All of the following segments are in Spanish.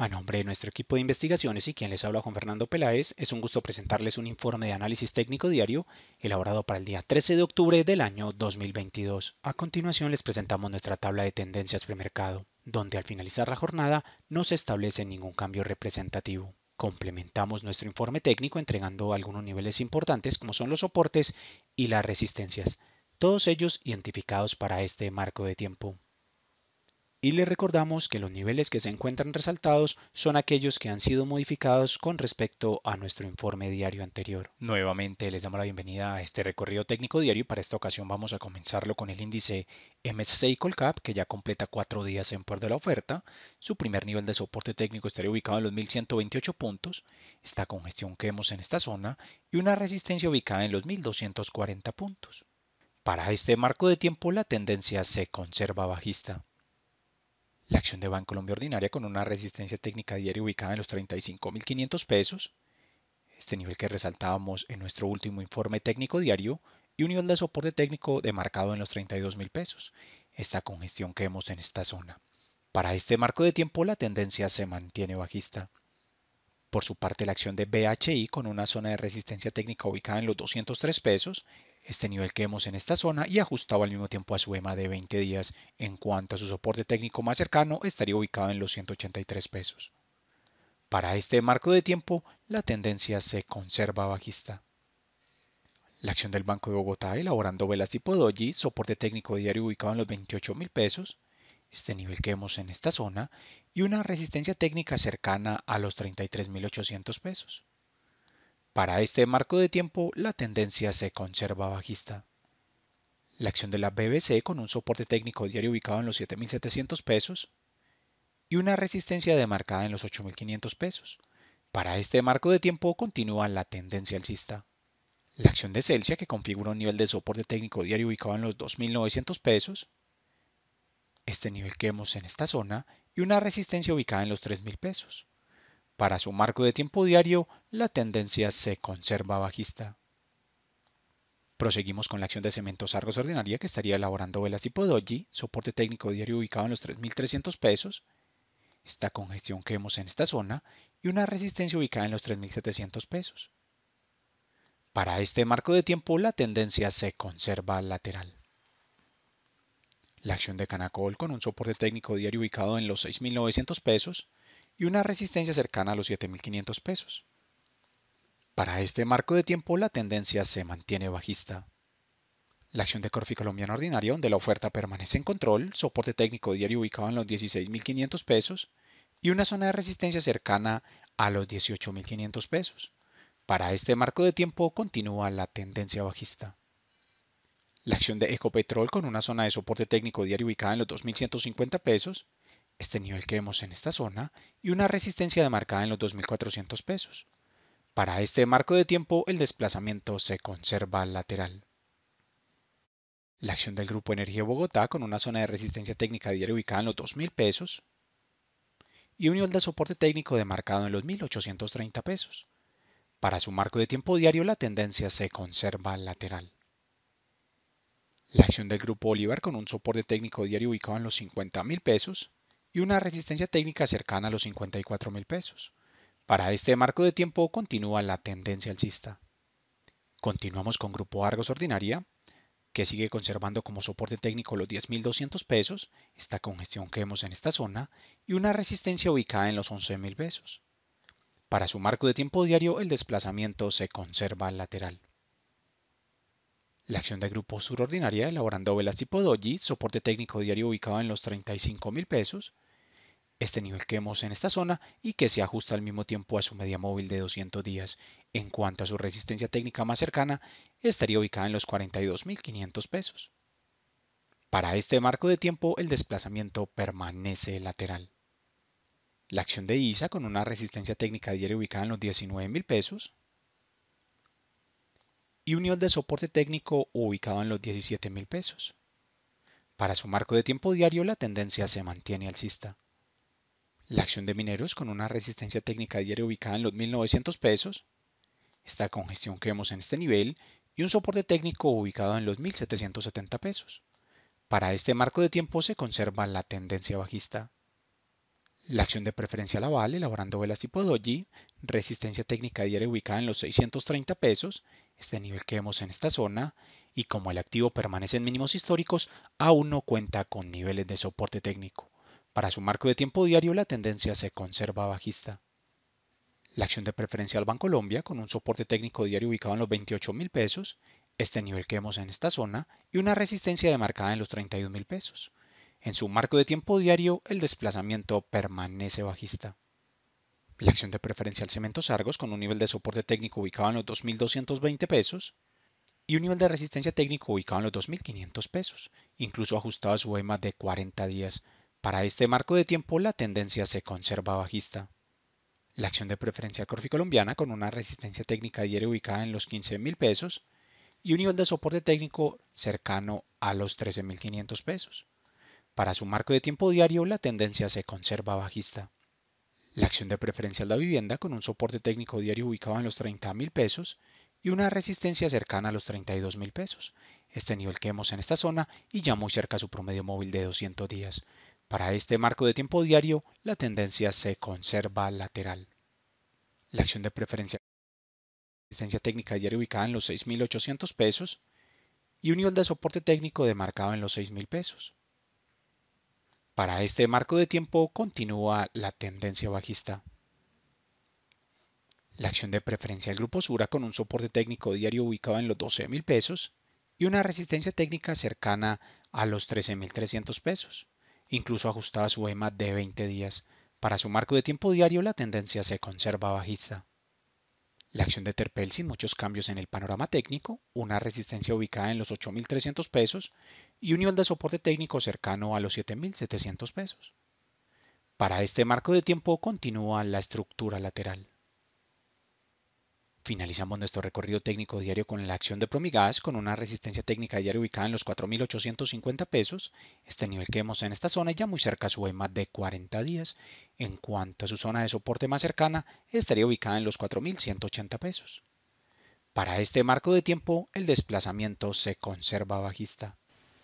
A nombre de nuestro equipo de investigaciones y quien les habla Juan Fernando Peláez, es un gusto presentarles un informe de análisis técnico diario elaborado para el día 13 de octubre del año 2022. A continuación les presentamos nuestra tabla de tendencias premercado, donde al finalizar la jornada no se establece ningún cambio representativo. Complementamos nuestro informe técnico entregando algunos niveles importantes como son los soportes y las resistencias, todos ellos identificados para este marco de tiempo y le recordamos que los niveles que se encuentran resaltados son aquellos que han sido modificados con respecto a nuestro informe diario anterior. Nuevamente les damos la bienvenida a este recorrido técnico diario y para esta ocasión vamos a comenzarlo con el índice MSCI Colcap que ya completa cuatro días en poder de la oferta. Su primer nivel de soporte técnico estaría ubicado en los 1128 puntos, esta congestión que vemos en esta zona y una resistencia ubicada en los 1240 puntos. Para este marco de tiempo la tendencia se conserva bajista. La acción de Bancolombia ordinaria con una resistencia técnica diaria ubicada en los 35.500 pesos, este nivel que resaltábamos en nuestro último informe técnico diario, y un nivel de soporte técnico demarcado en los 32.000 pesos, esta congestión que vemos en esta zona. Para este marco de tiempo la tendencia se mantiene bajista. Por su parte, la acción de BHI con una zona de resistencia técnica ubicada en los 203 pesos este nivel que vemos en esta zona y ajustado al mismo tiempo a su EMA de 20 días. En cuanto a su soporte técnico más cercano, estaría ubicado en los 183 pesos. Para este marco de tiempo, la tendencia se conserva bajista. La acción del Banco de Bogotá elaborando velas tipo doji, soporte técnico diario ubicado en los 28 mil pesos, este nivel que vemos en esta zona, y una resistencia técnica cercana a los 33.800 pesos. Para este marco de tiempo, la tendencia se conserva bajista. La acción de la BBC con un soporte técnico diario ubicado en los 7.700 pesos y una resistencia demarcada en los 8.500 pesos. Para este marco de tiempo continúa la tendencia alcista. La acción de Celsia que configura un nivel de soporte técnico diario ubicado en los 2.900 pesos, este nivel que vemos en esta zona y una resistencia ubicada en los 3.000 pesos. Para su marco de tiempo diario, la tendencia se conserva bajista. Proseguimos con la acción de cementos Argos Ordinaria que estaría elaborando velas tipo doji, soporte técnico diario ubicado en los 3.300 pesos, esta congestión que vemos en esta zona y una resistencia ubicada en los 3.700 pesos. Para este marco de tiempo la tendencia se conserva lateral. La acción de Canacol con un soporte técnico diario ubicado en los 6.900 pesos y una resistencia cercana a los 7.500 pesos. Para este marco de tiempo la tendencia se mantiene bajista. La acción de Corfi colombiana ordinaria, donde la oferta permanece en control, soporte técnico diario ubicado en los 16.500 pesos y una zona de resistencia cercana a los 18.500 pesos. Para este marco de tiempo continúa la tendencia bajista. La acción de Ecopetrol con una zona de soporte técnico diario ubicada en los 2.150 pesos este nivel que vemos en esta zona y una resistencia demarcada en los 2.400 pesos. Para este marco de tiempo el desplazamiento se conserva lateral. La acción del Grupo Energía Bogotá con una zona de resistencia técnica diaria ubicada en los 2.000 pesos y un nivel de soporte técnico demarcado en los 1.830 pesos. Para su marco de tiempo diario la tendencia se conserva lateral. La acción del Grupo Bolívar con un soporte técnico diario ubicado en los 50.000 pesos y una resistencia técnica cercana a los 54 mil pesos. Para este marco de tiempo continúa la tendencia alcista. Continuamos con Grupo Argos Ordinaria, que sigue conservando como soporte técnico los 10.200 pesos, esta congestión que vemos en esta zona, y una resistencia ubicada en los 11.000 pesos. Para su marco de tiempo diario, el desplazamiento se conserva lateral. La acción de Grupo Sur Ordinaria, elaborando velas tipo doji, soporte técnico diario ubicado en los 35 mil pesos, este nivel que vemos en esta zona y que se ajusta al mismo tiempo a su media móvil de 200 días. En cuanto a su resistencia técnica más cercana, estaría ubicada en los 42.500 pesos. Para este marco de tiempo, el desplazamiento permanece lateral. La acción de ISA con una resistencia técnica diaria ubicada en los 19.000 pesos y un nivel de soporte técnico ubicado en los 17 mil pesos. Para su marco de tiempo diario la tendencia se mantiene alcista. La acción de mineros con una resistencia técnica diaria ubicada en los 1900 pesos, esta congestión que vemos en este nivel y un soporte técnico ubicado en los 1770 pesos. Para este marco de tiempo se conserva la tendencia bajista. La acción de preferencial aval, elaborando velas tipo doji, resistencia técnica diaria ubicada en los 630 pesos, este nivel que vemos en esta zona, y como el activo permanece en mínimos históricos, aún no cuenta con niveles de soporte técnico. Para su marco de tiempo diario, la tendencia se conserva bajista. La acción de preferencial Bancolombia, con un soporte técnico diario ubicado en los 28 mil pesos, este nivel que vemos en esta zona, y una resistencia demarcada en los 32 mil pesos. En su marco de tiempo diario, el desplazamiento permanece bajista. La acción de preferencial Cementos Argos con un nivel de soporte técnico ubicado en los 2.220 pesos y un nivel de resistencia técnico ubicado en los 2.500 pesos, incluso ajustado a su EMA de 40 días. Para este marco de tiempo la tendencia se conserva bajista. La acción de preferencial Corfi colombiana con una resistencia técnica diaria ubicada en los 15.000 pesos y un nivel de soporte técnico cercano a los 13.500 pesos. Para su marco de tiempo diario, la tendencia se conserva bajista. La acción de preferencial de la vivienda con un soporte técnico diario ubicado en los 30 mil pesos y una resistencia cercana a los 32 mil pesos. Este nivel que vemos en esta zona y ya muy cerca a su promedio móvil de 200 días. Para este marco de tiempo diario, la tendencia se conserva lateral. La acción de preferencia resistencia técnica diaria ubicada en los 6.800 pesos y un nivel de soporte técnico demarcado en los 6.000 pesos. Para este marco de tiempo continúa la tendencia bajista. La acción de preferencia del Grupo Sura con un soporte técnico diario ubicado en los 12 mil pesos y una resistencia técnica cercana a los 13.300 pesos, incluso ajustada a su EMA de 20 días. Para su marco de tiempo diario la tendencia se conserva bajista. La acción de Terpel sin muchos cambios en el panorama técnico, una resistencia ubicada en los 8.300 pesos y un nivel de soporte técnico cercano a los 7.700 pesos. Para este marco de tiempo continúa la estructura lateral. Finalizamos nuestro recorrido técnico diario con la acción de Promigas con una resistencia técnica diaria ubicada en los 4.850 pesos. Este nivel que vemos en esta zona ya muy cerca a su EMA de 40 días. En cuanto a su zona de soporte más cercana, estaría ubicada en los 4.180 pesos. Para este marco de tiempo, el desplazamiento se conserva bajista.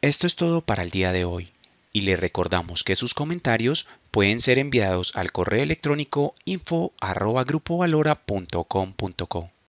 Esto es todo para el día de hoy y le recordamos que sus comentarios pueden ser enviados al correo electrónico info.grupovalora.com.co.